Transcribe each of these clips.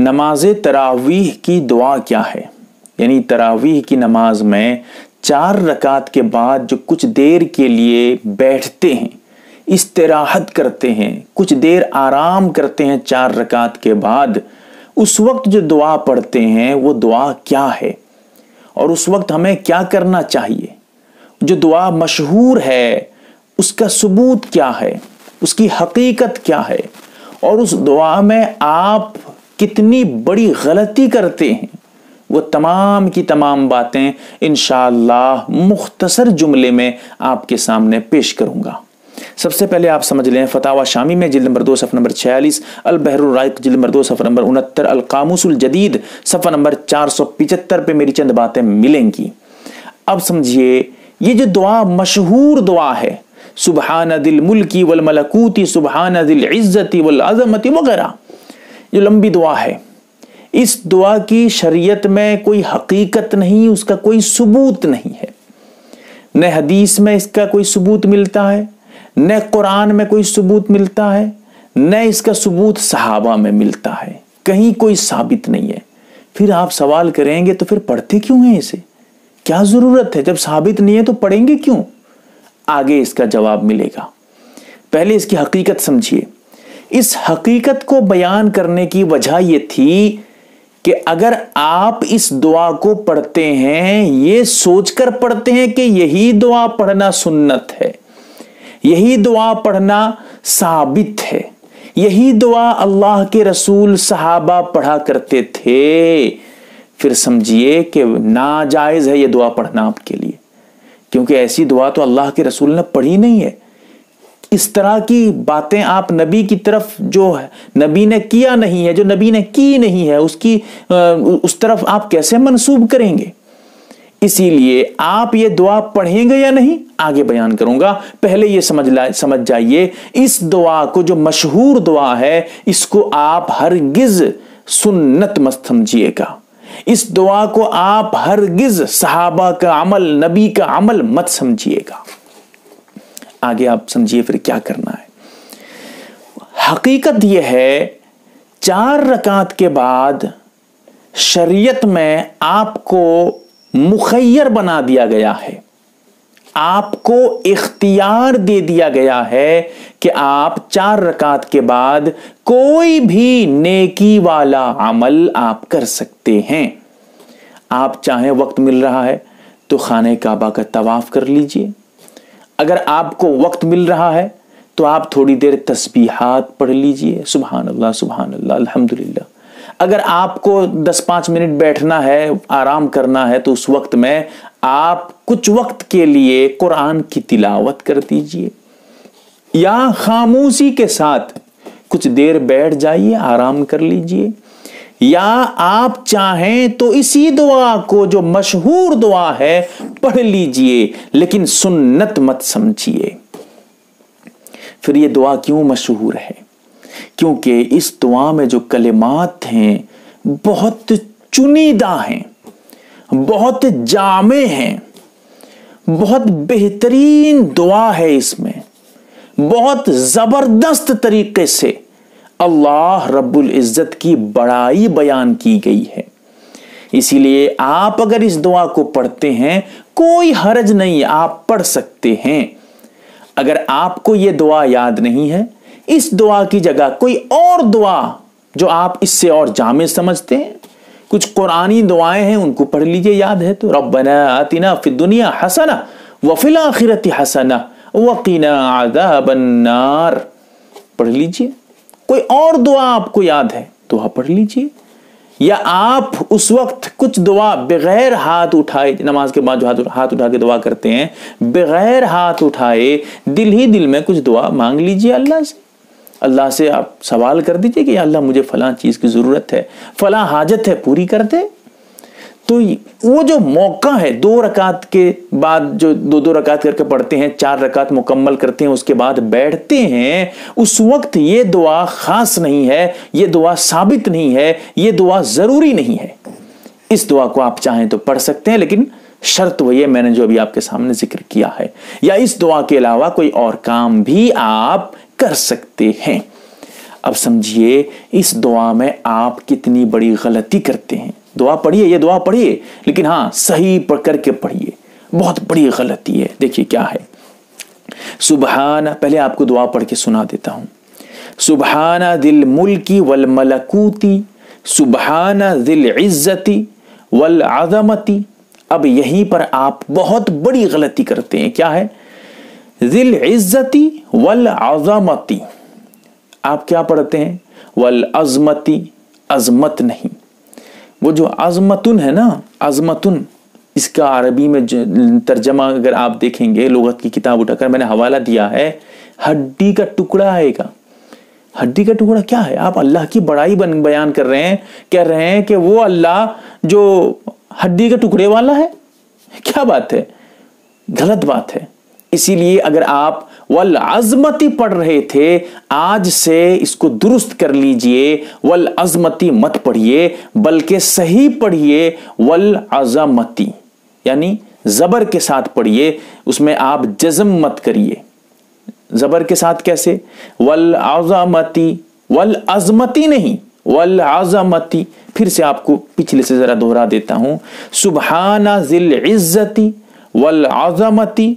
नमाज़ तरावीह की दुआ क्या है? यानी तरावीह की नमाज़ में चार रकात के बाद जो कुछ देर के लिए बैठते हैं, इस्तराहत करते हैं, कुछ देर आराम करते हैं चार रकात के बाद, उस वक्त जो दुआ पढ़ते हैं, वो दुआ क्या है? और उस वक्त हमें क्या करना चाहिए? जो दुआ मशहूर है, उसका सबूत क्या है? उसकी हकीकत क्या है? और उस दुआ में आप कितनी बड़ी गलती करते हैं। वो तमाम की तमाम बातें इन मुख्तसर जुमले में आपके सामने पेश करूँगा। सबसे पहले आप समझ लें, फतावा शामी में जिल नंबर दो, सफ़र नंबर छियालीस अल बहराइक जिल्द नंबर दो, सफ़र नंबर उनहत्तर अल कामूसुल जदीद सफ़ा नंबर चार सौ पिचहत्तर पर मेरी चंद बातें मिलेंगी। अब समझिए, ये जो दुआ, मशहूर दुआ है सुबहान दिल मुल्की वल मलकूती सुबहान दिल इज़्ज़ती वल अज़मती वगैरह जो लंबी दुआ है। इस दुआ की शरीयत में कोई हकीकत नहीं, उसका कोई सबूत नहीं है। न हदीस में इसका कोई सबूत मिलता है, न कुरान में कोई सबूत मिलता है, न इसका सबूत सहाबा में मिलता है। कहीं कोई साबित नहीं है। फिर आप सवाल करेंगे तो फिर पढ़ते क्यों हैं इसे? क्या ज़रूरत है? जब साबित नहीं है तो पढ़ेंगे क्यों? आगे इसका जवाब मिलेगा। पहले इसकी हकीकत समझिए। इस हकीकत को बयान करने की वजह यह थी कि अगर आप इस दुआ को पढ़ते हैं, ये सोचकर पढ़ते हैं कि यही दुआ पढ़ना सुन्नत है, यही दुआ पढ़ना साबित है, यही दुआ अल्लाह के रसूल सहाबा पढ़ा करते थे। फिर समझिए कि नाजायज है यह दुआ पढ़ना आपके लिए, क्योंकि ऐसी दुआ तो अल्लाह के रसूल ने पढ़ी नहीं है। इस तरह की बातें आप नबी की तरफ़ जो है, नबी ने किया नहीं है, जो नबी ने की नहीं है, उसकी उस तरफ़ आप कैसे मंसूब करेंगे? इसीलिए आप ये दुआ पढ़ेंगे या नहीं, आगे बयान करूँगा। पहले ये समझ ला, समझ जाइए, इस दुआ को जो मशहूर दुआ है, इसको आप हर गिज सुन्नत मत समझिएगा इस दुआ को आप हर गिज सहाबा का अमल, नबी का अमल मत समझिएगा। आगे आप समझिए फिर क्या करना है। हकीकत यह है, चार रकात के बाद शरीयत में आपको मुखैर बना दिया गया है। आपको इख्तियार दे दिया गया है कि आप चार रकात के बाद कोई भी नेकी वाला अमल आप कर सकते हैं। आप चाहे वक्त मिल रहा है तो खाने काबा का तवाफ कर लीजिए। अगर आपको वक्त मिल रहा है तो आप थोड़ी देर तस्बीहात पढ़ लीजिए। सुबहान अल्लाह सुबहान अल्लाह अल्हम्दुलिल्लाह। अगर आपको 10-5 मिनट बैठना है, आराम करना है तो उस वक्त में आप कुछ वक्त के लिए कुरान की तिलावत कर दीजिए। या खामोशी के साथ कुछ देर बैठ जाइए, आराम कर लीजिए। या आप चाहें तो इसी दुआ को, जो मशहूर दुआ है पढ़ लीजिए, लेकिन सुन्नत मत समझिए। फिर ये दुआ क्यों मशहूर है? क्योंकि इस दुआ में जो कलिमात हैं, बहुत चुनीदा हैं, बहुत जामे हैं, बहुत बेहतरीन दुआ है इसमें, बहुत ज़बरदस्त तरीके से अल्लाह रब्बुल इज़्ज़त की बड़ाई बयान की गई है। इसीलिए आप अगर इस दुआ को पढ़ते हैं, कोई हरज नहीं, आप पढ़ सकते हैं। अगर आपको यह दुआ याद नहीं है, इस दुआ की जगह कोई और दुआ जो आप इससे और जामे समझते हैं? कुछ कुरानी दुआएँ हैं, उनको पढ़ लीजिए, याद है तो। रब्बना आतिना फिर दुनिया हसना वफिल आखिरत हसना वकीना आदाबन्नार पढ़ लीजिए। कोई और दुआ आपको याद है तो आप पढ़ लीजिए। या आप उस वक्त कुछ दुआ बगैर हाथ उठाए, नमाज़ के बाद जो हाथ हाथ उठा के दुआ करते हैं, बगैर हाथ उठाए, दिल ही दिल में कुछ दुआ मांग लीजिए अल्लाह से। अल्लाह से आप सवाल कर दीजिए कि अल्लाह मुझे फला चीज़ की ज़रूरत है, फला हाजत है, पूरी कर दे तो वो जो मौका है, दो रकात के बाद जो दो दो रकात करके पढ़ते हैं, चार रकात मुकम्मल करते हैं, उसके बाद बैठते हैं, उस वक्त ये दुआ खास नहीं है, ये दुआ साबित नहीं है, ये दुआ ज़रूरी नहीं है। इस दुआ को आप चाहें तो पढ़ सकते हैं, लेकिन शर्त वही है, मैंने जो अभी आपके सामने ज़िक्र किया है। या इस दुआ के अलावा कोई और काम भी आप कर सकते हैं। अब समझिए, इस दुआ में आप कितनी बड़ी गलती करते हैं। दुआ पढ़िए, ये दुआ पढ़िए, लेकिन हाँ सही पढ़ करके पढ़िए। बहुत बड़ी गलती है। देखिए क्या है। सुबहाना, पहले आपको दुआ पढ़ के सुना देता हूँ। सुबहाना दिल मुल्की वल मलकूती, सुबहाना दिल इज्जती वल आजमती अब यहीं पर आप बहुत बड़ी गलती करते हैं। क्या है? दिल इज्जती वल आजमती आप क्या पढ़ते हैं? वल अजमती, अजमत नहीं। वो जो अजमतुन है ना, अजमतुन, इसका अरबी में तर्जमा अगर आप देखेंगे, लोगत की किताब उठाकर मैंने हवाला दिया है, हड्डी का टुकड़ा आएगा हड्डी का टुकड़ा क्या है? आप अल्लाह की बड़ाई बन, बयान कर रहे हैं, कह रहे हैं कि वो अल्लाह जो हड्डी के टुकड़े वाला है? क्या बात है? गलत बात है। इसीलिए अगर आप वल अजमती पढ़ रहे थे, आज से इसको दुरुस्त कर लीजिए, वल अजमती मत पढ़िए, बल्कि सही पढ़िए, वल अजमती, यानी जबर के साथ पढ़िए, उसमें आप जज्म मत करिए। जबर के साथ कैसे? वल आजमती वल अजमती नहीं, वल आजमती फिर से आपको पिछले से जरा दोहरा देता हूँ। सुबहाना जिल इज्जती, वल आजमती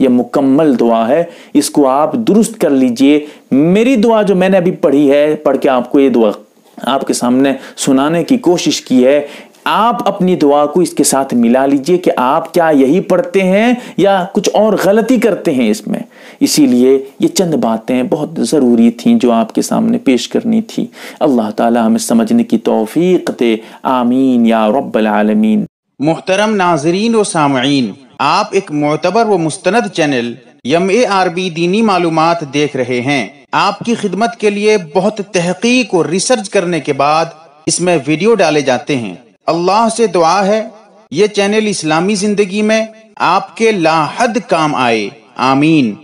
ये मुकम्मल दुआ है। इसको आप दुरुस्त कर लीजिए। मेरी दुआ जो मैंने अभी पढ़ी है, पढ़ के आपको ये दुआ आपके सामने सुनाने की कोशिश की है। आप अपनी दुआ को इसके साथ मिला लीजिए कि आप क्या यही पढ़ते हैं या कुछ और गलती करते हैं इसमें। इसीलिए ये चंद बातें बहुत ज़रूरी थी जो आपके सामने पेश करनी थी। अल्लाह ताला हमें समझने की तौफीक दे। आमीन या रब्बल आलमीन। मुहतरम नाजरीन व सामीन आप एक मोतबर व मुस्तनद channel, M A R B दीनी मालूम देख रहे हैं। आपकी खिदमत के लिए बहुत तहकीक और रिसर्च करने के बाद इसमें वीडियो डाले जाते हैं। अल्लाह से दुआ है, ये चैनल इस्लामी ज़िंदगी में आपके लाहद काम आए। आमीन।